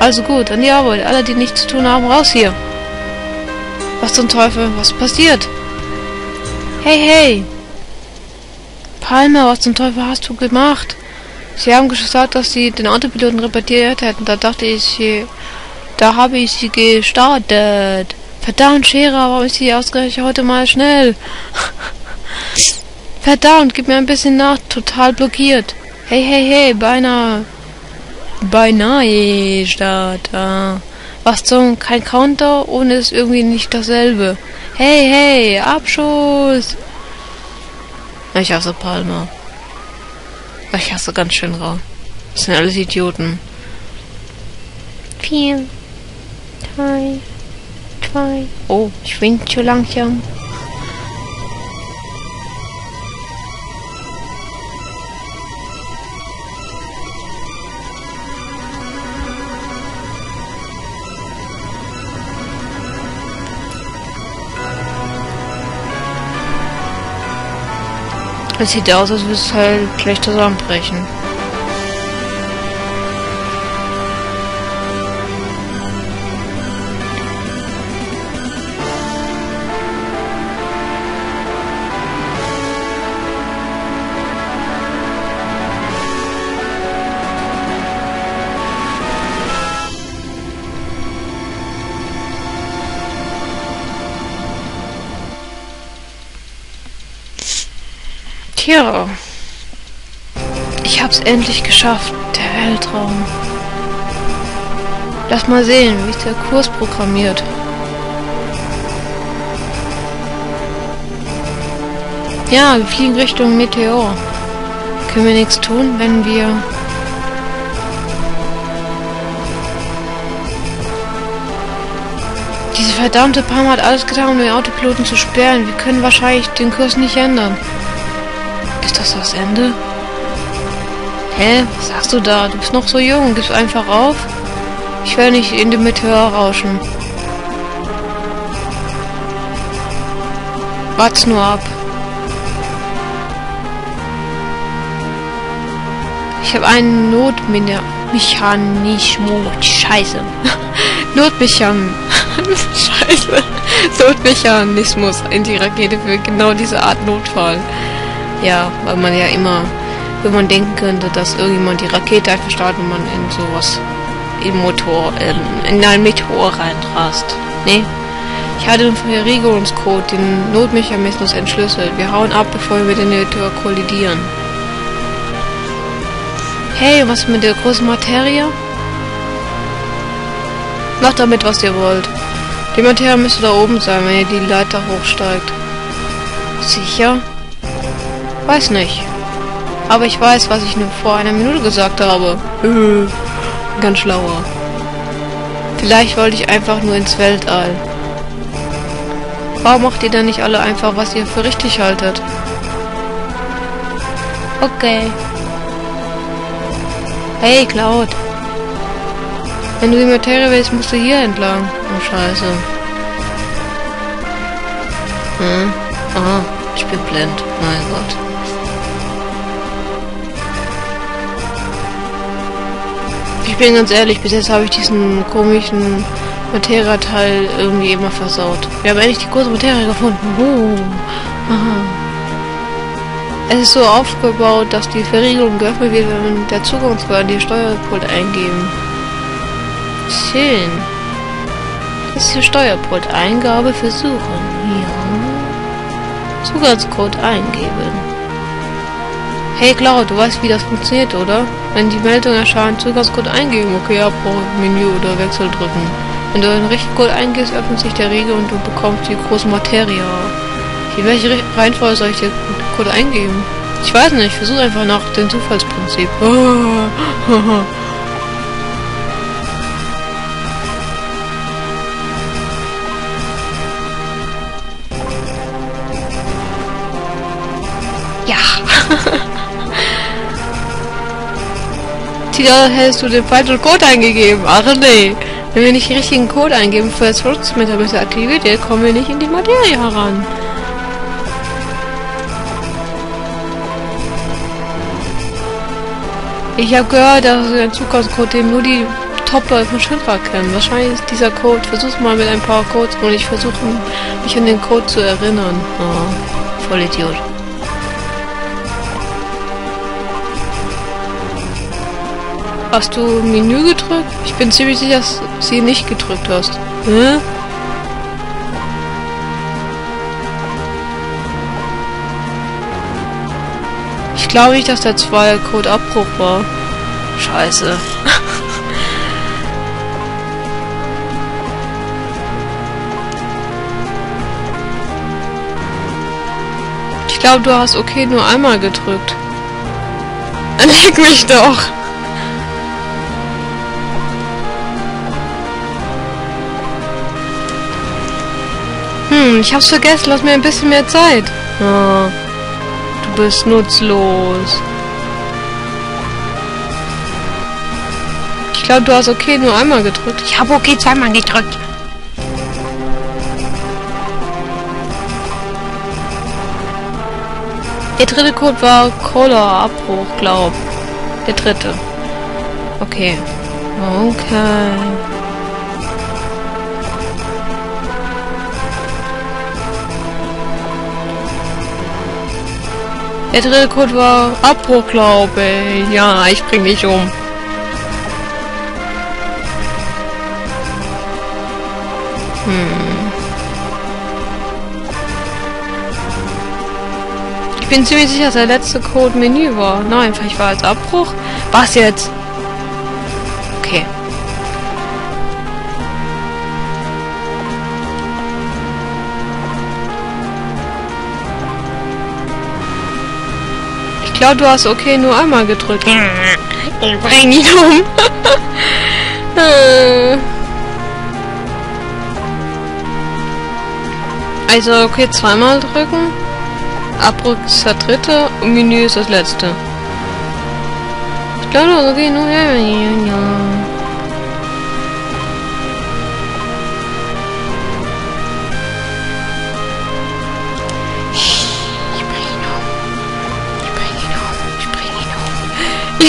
Also gut, an die Arbeit. Alle, die nichts zu tun haben, raus hier. Was zum Teufel? Was passiert? Hey, hey! Palmer, was zum Teufel hast du gemacht? Sie haben gesagt, dass sie den Autopiloten repariert hätten. Da dachte ich, da habe ich sie gestartet. Verdammt, Scherer, warum ist sie ausgerechnet heute mal schnell? Verdammt, gib mir ein bisschen nach, total blockiert. Hey, hey, hey, beinahe. Beinahe Start. Ah. Was zum, kein Counter, ohne ist irgendwie nicht dasselbe. Hey, hey, Abschuss. Ich hasse Palmer. Ich hasse ganz schön rau. Das sind alles Idioten. Vier, drei, zwei. Oh, ich wink zu langsam. Es sieht aus, als würde es halt gleich zusammenbrechen. Tja. Ich hab's endlich geschafft. Der Weltraum. Lass mal sehen, wie ist der Kurs programmiert. Ja, wir fliegen Richtung Meteor. Können wir nichts tun, wenn wir... Diese verdammte Palm hat alles getan, um den Autopiloten zu sperren. Wir können wahrscheinlich den Kurs nicht ändern. Ist das das Ende? Hä? Was sagst du da? Du bist noch so jung. Gibst einfach auf? Ich werde nicht in den Meteor rauschen. Wart's nur ab. Ich habe einen Notmechanismus. Scheiße. Notmechan. Scheiße. Notmechanismus in die Rakete für genau diese Art Notfall. Ja, weil man ja immer, wenn man denken könnte, dass irgendjemand die Rakete einfach startet und man in sowas, im Motor, ähm, in einen Meteor reinrast. Nee. Ich hatte den Verriegelungscode, den Notmechanismus entschlüsselt. Wir hauen ab, bevor wir mit dem Meteor kollidieren. Hey, was mit der großen Materie? Macht damit, was ihr wollt. Die Materie müsste da oben sein, wenn ihr die Leiter hochsteigt. Sicher? Weiß nicht. Aber ich weiß, was ich nur vor einer Minute gesagt habe. Äh, ganz schlauer. Vielleicht wollte ich einfach nur ins Weltall. Warum macht ihr dann nicht alle einfach, was ihr für richtig haltet? Okay. Hey, Cloud. Wenn du die Materie willst, musst du hier entlang. Oh, scheiße. Hm. Aha, ich bin blind. Mein Gott. Bin ganz ehrlich, bis jetzt habe ich diesen komischen Materia-Teil irgendwie immer versaut. Wir haben endlich die große Materie gefunden. Oh. Es ist so aufgebaut, dass die Verriegelung geöffnet wird, wenn der Zugangscode die Steuerpult eingeben. Schön. Das ist die Steuerpult-Eingabe versuchen. Ja. Zugangscode eingeben. Hey Cloud, du weißt, wie das funktioniert, oder? Wenn die Meldung erscheint, Zugangscode eingeben. Okay, ja, Menü oder Wechsel drücken. Wenn du den richtigen Code eingehst, öffnet sich der Riegel und du bekommst die große Materie. In welche Reihenfolge soll ich den Code eingeben? Ich weiß nicht, ich versuche einfach nach dem Zufallsprinzip. Tja, hättest du den falschen Code eingegeben. Ach nee. Wenn wir nicht den richtigen Code eingeben für das Schutzmittel aktiviert kommen wir nicht in die Materie heran. Ich habe gehört, dass der Zugangscode, den nur die Top-Leute von Shinra kennen. Wahrscheinlich ist dieser Code. Versuch's mal mit ein paar Codes und ich versuche mich an den Code zu erinnern. Oh, voll Idiot. Hast du Menü gedrückt? Ich bin ziemlich sicher, dass du sie nicht gedrückt hast. Hä? Ich glaube nicht, dass der 2 Code Abbruch war. Scheiße. ich glaube, du hast okay nur einmal gedrückt. Leck mich doch. Ich hab's vergessen. Lass mir ein bisschen mehr Zeit. Oh, du bist nutzlos. Ich glaube, du hast okay nur einmal gedrückt. Ich habe okay zweimal gedrückt. Der dritte Code war Cola-Abbruch, glaub. Der dritte. Okay. Okay. Der dritte Code war Abbruch, glaube ich. Ja, ich bring dich um. Hm. Ich bin ziemlich sicher, dass der letzte Code Menü war. Nein, vielleicht war es Abbruch. Was jetzt? Glaube, du hast okay nur einmal gedrückt. Ich bring ihn um. Also okay, zweimal drücken. Abbruch ist der dritte und Menü ist das letzte. Ich glaube, okay, nur ja,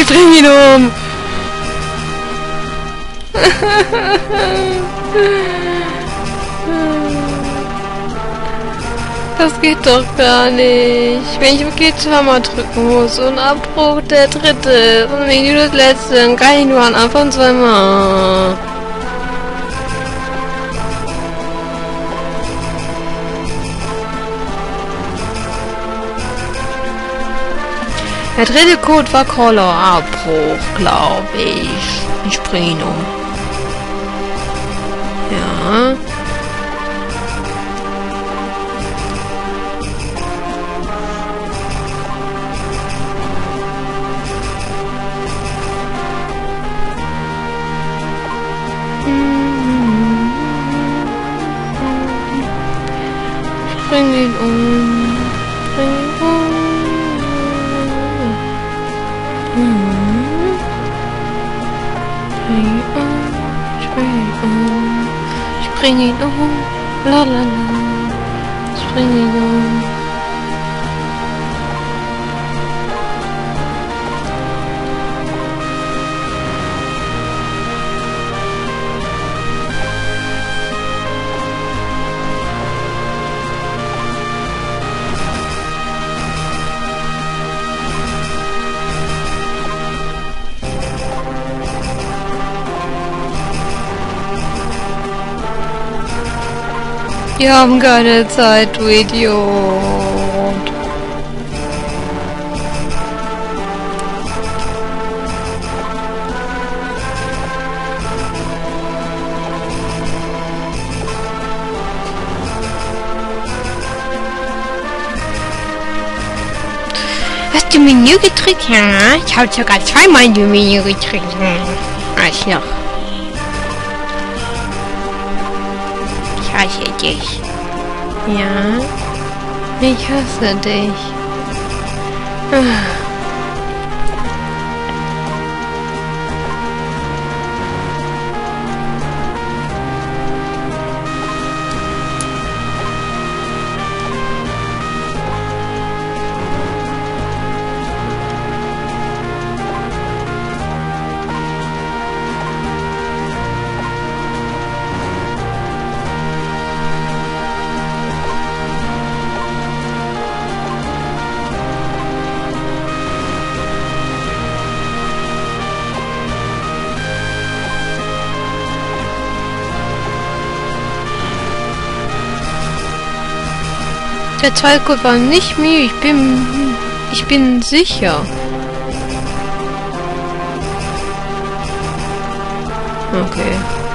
Ich bring ihn um. Das geht doch gar nicht. Wenn ich okay zweimal drücken muss und Abbruch der dritte und Menü das letzte, dann kann ich nur an Anfang zweimal. Der dritte Code war Color Abbruch, glaube ich. Ich bringe ihn um. Ich bring ihn um. La la la. Ich bring Wir haben keine Zeit, du Idiot. Hast du Menü gedrückt? Ja, ich habe sogar zweimal die Menü gedrückt. Hm. Weiß Ich dich. Ja, ich hasse dich. Der Code war nicht mir. Ich bin... Ich bin sicher. Okay.